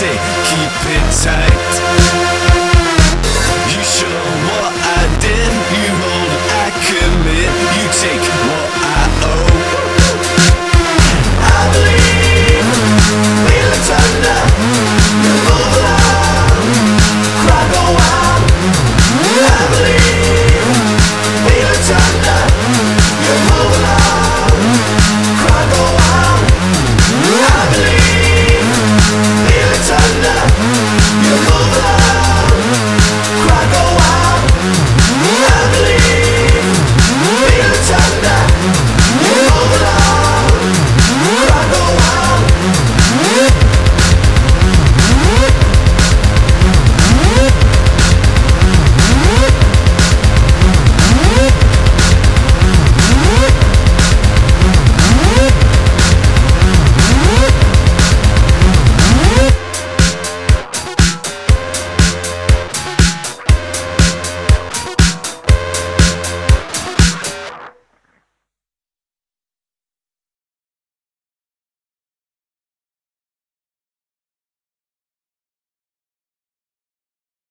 Keep it tight.